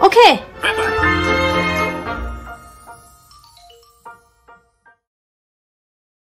Okay,